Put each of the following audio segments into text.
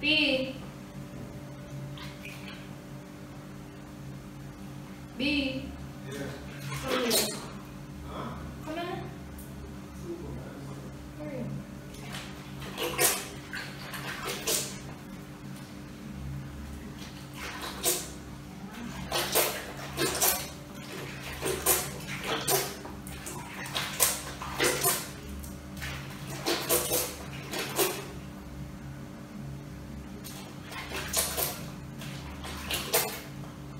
B B yeah.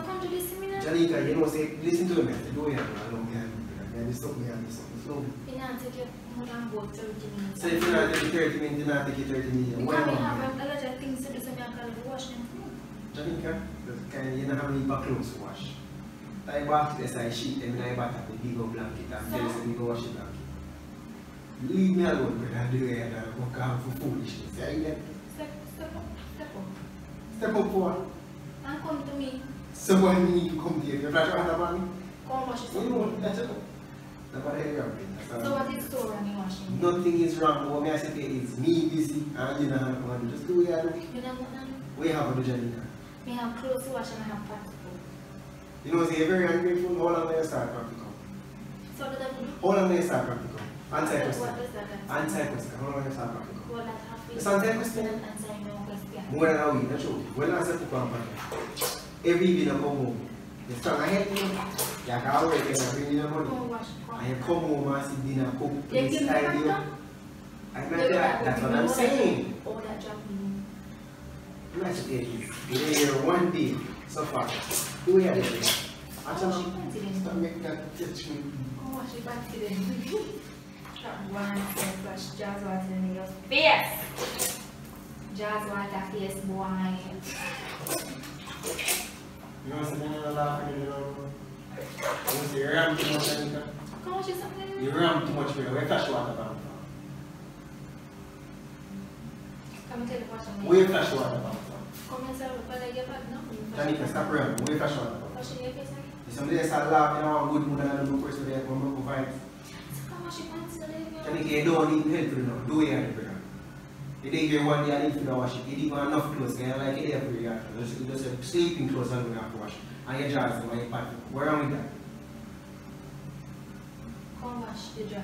come to this seminar. Janika, you know, say, listen to me. I do it. I don't care. I just stop me and do something slow. You know, take your more than about 30 minutes. So if you're not taking 30 minutes, you're not taking 30 minutes. Because Why we not? have a lot of things to do, me Carl will wash kind of, you know how many clothes to wash. I bought this I sheet and I bought a big old blanket and tell us to go wash the blanket. Leave me alone, but I do it and I walk out for foolishness. Yeah, you get Step, step up, step up. step up for And come to me. to come here. You're not trying to man. Come wash it. You know, that's it. That's what So what is store and you washing? Nothing is wrong. What me I say is me busy and you know how to come and do. Just do what you do. You know what now? We have to do Janika. Me have clothes to wash and I have pot to cook. You know, say you're very ungrateful. Long will you start practical? So that I do. How long will you start practical? Answer What question. does that answer? Answer question. How long will you start practical? Well, It's answer question. Answer no question. More than a week, that's true. When I say to come back, every week I have come home. You strong you know. You can work and bring you the money. Wash. Come. And home and see dinner cook, You please give me style you. I mean, that, that's what I'm saying. All that job you Let's get it. You're one day so far. Do you have it? Actually, stop make that touch me. Oh, Come wash back to them. That one step flash jazz water in your face. Jazz water face boy. You know something you're laughing, you know? You say you ram too much, Anika. Come wash it something. You ram too much, man. Where flash water from? Come and tell the question. Where flash water from? Come and tell the brother your bad no. Janika, stop ramming. Where flash water from? Washing your face. eh? Somebody start laughing, you know, I'm good mood and I don't know person there, come up with vibes. So come wash your pants today. Janika, you don't need help for now. Do it, Janika. You think you're one day I need to wash it. You didn't have enough clothes, you like it there for you. Just, just a sleeping clothes I'm going to have to wash. And your jaws and your pants. Where am that? Come wash the jar.